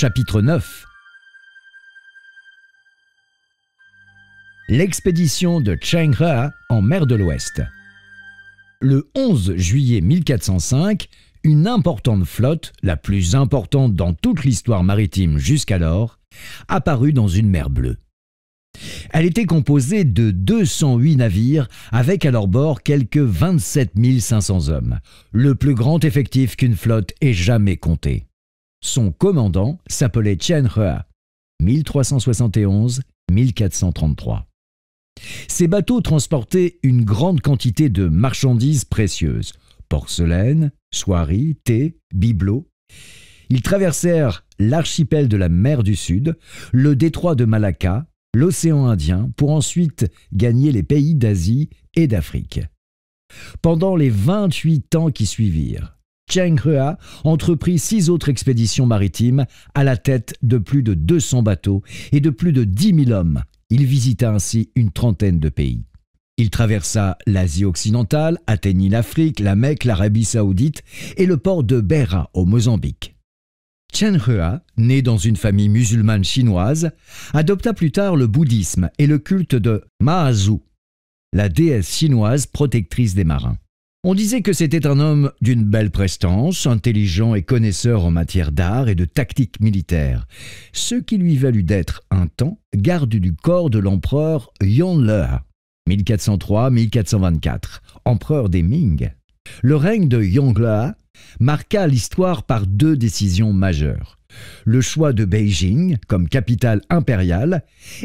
Chapitre 9 L'expédition de Cheng He en mer de l'Ouest. Le 11 juillet 1405, une importante flotte, la plus importante dans toute l'histoire maritime jusqu'alors, apparut dans une mer bleue. Elle était composée de 208 navires avec à leur bord quelques 27 500 hommes, le plus grand effectif qu'une flotte ait jamais compté. Son commandant s'appelait Chen Hua, 1371-1433. Ces bateaux transportaient une grande quantité de marchandises précieuses, porcelaine, soieries, thé, bibelots. Ils traversèrent l'archipel de la mer du Sud, le détroit de Malacca, l'océan Indien, pour ensuite gagner les pays d'Asie et d'Afrique. Pendant les 28 ans qui suivirent, Cheng Hua entreprit six autres expéditions maritimes à la tête de plus de 200 bateaux et de plus de 10 000 hommes. Il visita ainsi une trentaine de pays. Il traversa l'Asie occidentale, atteignit l'Afrique, la Mecque, l'Arabie saoudite et le port de Beira au Mozambique. Chen Hua, né dans une famille musulmane chinoise, adopta plus tard le bouddhisme et le culte de Mahazu, la déesse chinoise protectrice des marins. On disait que c'était un homme d'une belle prestance, intelligent et connaisseur en matière d'art et de tactique militaire, ce qui lui valut d'être un temps garde du corps de l'empereur Yongle, 1403-1424, empereur des Ming. Le règne de Yongle marqua l'histoire par deux décisions majeures. Le choix de Beijing comme capitale impériale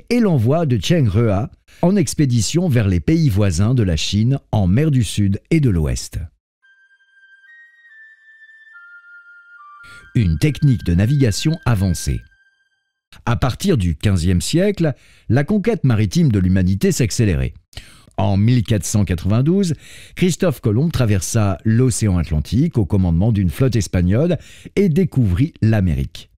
et l'envoi de Cheng Hua en expédition vers les pays voisins de la Chine en mer du Sud et de l'Ouest. Une technique de navigation avancée. À partir du XVe siècle, la conquête maritime de l'humanité s'accélérait. En 1492, Christophe Colomb traversa l'océan Atlantique au commandement d'une flotte espagnole et découvrit l'Amérique.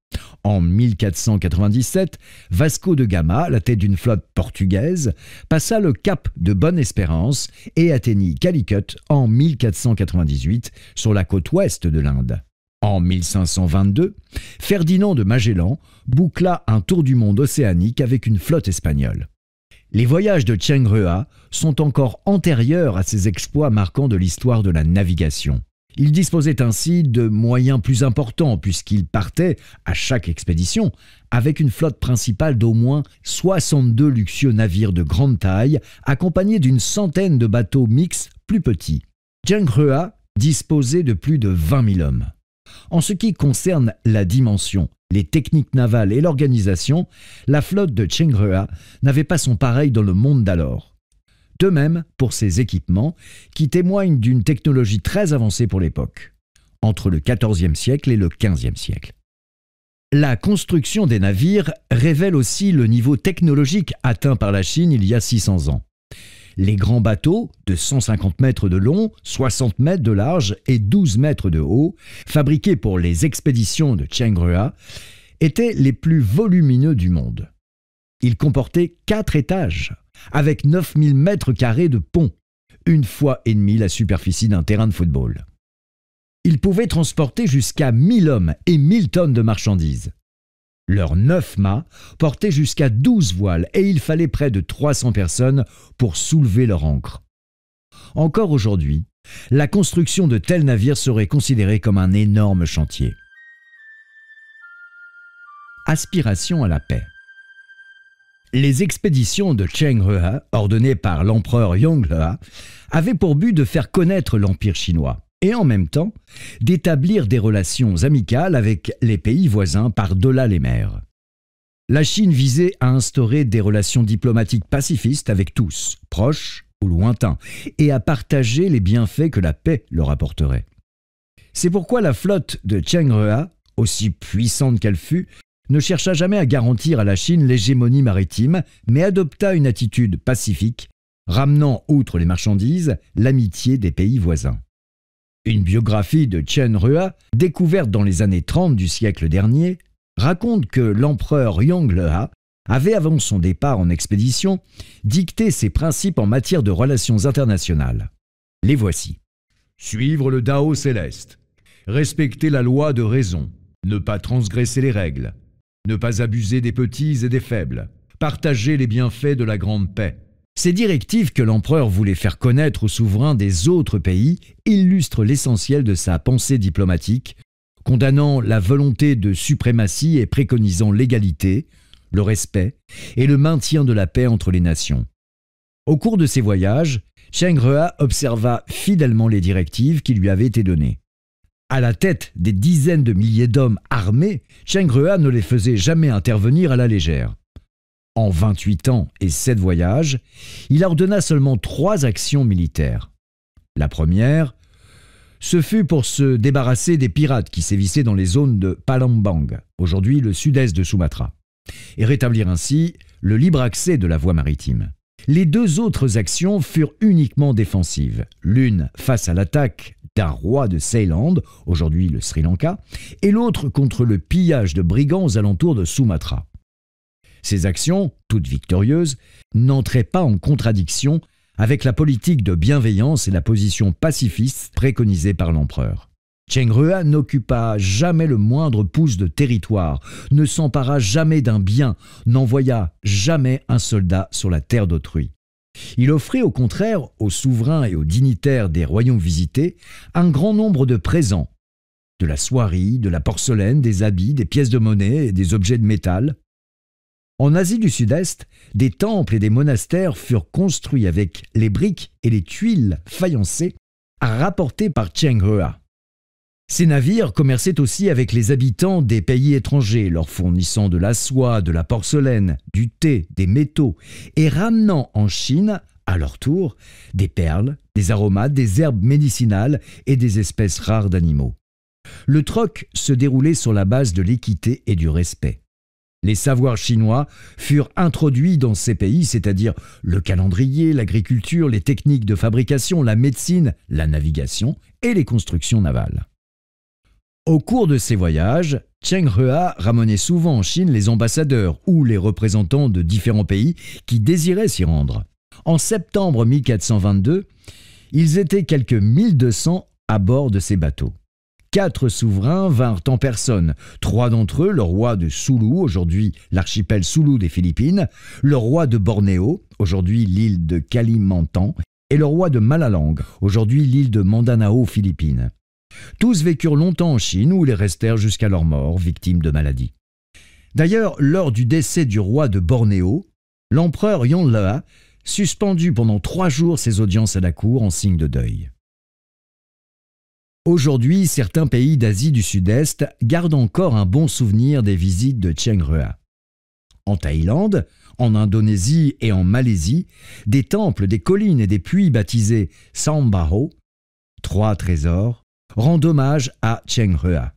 En 1497, Vasco de Gama, la tête d'une flotte portugaise, passa le cap de Bonne-Espérance et atteignit Calicut en 1498 sur la côte ouest de l'Inde. En 1522, Ferdinand de Magellan boucla un tour du monde océanique avec une flotte espagnole. Les voyages de Cheng Hua sont encore antérieurs à ces exploits marquants de l'histoire de la navigation. Il disposait ainsi de moyens plus importants puisqu'il partait, à chaque expédition, avec une flotte principale d'au moins 62 luxueux navires de grande taille, accompagnés d'une centaine de bateaux mixtes plus petits. Cheng Hua disposait de plus de 20 000 hommes. En ce qui concerne la dimension, les techniques navales et l'organisation, la flotte de Hua n'avait pas son pareil dans le monde d'alors. De même pour ses équipements, qui témoignent d'une technologie très avancée pour l'époque, entre le XIVe siècle et le XVe siècle. La construction des navires révèle aussi le niveau technologique atteint par la Chine il y a 600 ans. Les grands bateaux, de 150 mètres de long, 60 mètres de large et 12 mètres de haut, fabriqués pour les expéditions de Hua, étaient les plus volumineux du monde. Ils comportaient quatre étages, avec 9000 mètres carrés de pont, une fois et demie la superficie d'un terrain de football. Ils pouvaient transporter jusqu'à 1000 hommes et 1000 tonnes de marchandises. Leurs neuf mâts portaient jusqu'à douze voiles et il fallait près de 300 personnes pour soulever leur ancre. Encore aujourd'hui, la construction de tels navires serait considérée comme un énorme chantier. Aspiration à la paix. Les expéditions de Cheng He, ordonnées par l'empereur Yongle, avaient pour but de faire connaître l'empire chinois et en même temps d'établir des relations amicales avec les pays voisins par-delà les mers. La Chine visait à instaurer des relations diplomatiques pacifistes avec tous, proches ou lointains, et à partager les bienfaits que la paix leur apporterait. C'est pourquoi la flotte de Cheng Hua, aussi puissante qu'elle fut, ne chercha jamais à garantir à la Chine l'hégémonie maritime, mais adopta une attitude pacifique, ramenant, outre les marchandises, l'amitié des pays voisins. Une biographie de Chen Hua, découverte dans les années 30 du siècle dernier, raconte que l'empereur Yongle avait, avant son départ en expédition, dicté ses principes en matière de relations internationales. Les voici. Suivre le Dao céleste. Respecter la loi de raison. Ne pas transgresser les règles. ne pas abuser des petits et des faibles, partager les bienfaits de la grande paix. Ces directives que l'empereur voulait faire connaître aux souverains des autres pays illustrent l'essentiel de sa pensée diplomatique, condamnant la volonté de suprématie et préconisant l'égalité, le respect et le maintien de la paix entre les nations. Au cours de ses voyages, Cheng Rua observa fidèlement les directives qui lui avaient été données. À la tête des dizaines de milliers d'hommes armés, Cheng Rua ne les faisait jamais intervenir à la légère. En 28 ans et 7 voyages, il ordonna seulement trois actions militaires. La première, ce fut pour se débarrasser des pirates qui sévissaient dans les zones de Palembang, aujourd'hui le sud-est de Sumatra, et rétablir ainsi le libre accès de la voie maritime. Les deux autres actions furent uniquement défensives, l'une face à l'attaque d'un roi de Ceyland, aujourd'hui le Sri Lanka, et l'autre contre le pillage de brigands aux alentours de Sumatra. Ces actions, toutes victorieuses, n'entraient pas en contradiction avec la politique de bienveillance et la position pacifiste préconisée par l'empereur. Cheng Rua n'occupa jamais le moindre pouce de territoire, ne s'empara jamais d'un bien, n'envoya jamais un soldat sur la terre d'autrui. Il offrit au contraire aux souverains et aux dignitaires des royaumes visités un grand nombre de présents, de la soierie, de la porcelaine, des habits, des pièces de monnaie et des objets de métal, en Asie du Sud-Est, des temples et des monastères furent construits avec les briques et les tuiles faïencées rapportées par Cheng Hua. Ces navires commerçaient aussi avec les habitants des pays étrangers, leur fournissant de la soie, de la porcelaine, du thé, des métaux, et ramenant en Chine, à leur tour, des perles, des aromates, des herbes médicinales et des espèces rares d'animaux. Le troc se déroulait sur la base de l'équité et du respect. Les savoirs chinois furent introduits dans ces pays, c'est-à-dire le calendrier, l'agriculture, les techniques de fabrication, la médecine, la navigation et les constructions navales. Au cours de ces voyages, Cheng Hua ramenait souvent en Chine les ambassadeurs ou les représentants de différents pays qui désiraient s'y rendre. En septembre 1422, ils étaient quelques 1200 à bord de ces bateaux quatre souverains vinrent en personne. Trois d'entre eux, le roi de Sulu, aujourd'hui l'archipel Sulu des Philippines, le roi de Bornéo, aujourd'hui l'île de Kalimantan, et le roi de Malalang, aujourd'hui l'île de Mandanao Philippines. Tous vécurent longtemps en Chine où ils restèrent jusqu'à leur mort, victimes de maladies. D'ailleurs, lors du décès du roi de Bornéo, l'empereur Yonglea suspendu pendant trois jours ses audiences à la cour en signe de deuil. Aujourd'hui, certains pays d'Asie du Sud-Est gardent encore un bon souvenir des visites de Cheng Rua. En Thaïlande, en Indonésie et en Malaisie, des temples, des collines et des puits baptisés Sambaho, trois trésors, rendent hommage à Cheng Rua.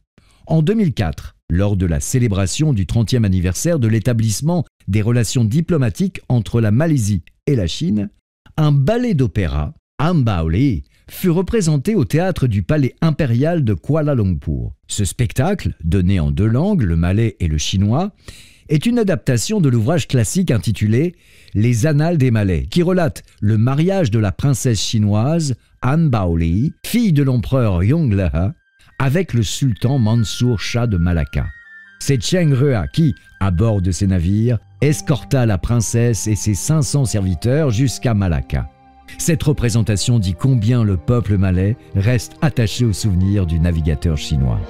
En 2004, lors de la célébration du 30e anniversaire de l'établissement des relations diplomatiques entre la Malaisie et la Chine, un ballet d'opéra, Ambaoli, fut représenté au théâtre du Palais impérial de Kuala Lumpur. Ce spectacle, donné en deux langues, le malais et le chinois, est une adaptation de l'ouvrage classique intitulé Les Annales des Malais, qui relate le mariage de la princesse chinoise Han Baoli, fille de l'empereur Yongle, avec le sultan Mansour Shah de Malacca. C'est Cheng Rua qui, à bord de ses navires, escorta la princesse et ses 500 serviteurs jusqu'à Malacca. Cette représentation dit combien le peuple malais reste attaché au souvenir du navigateur chinois.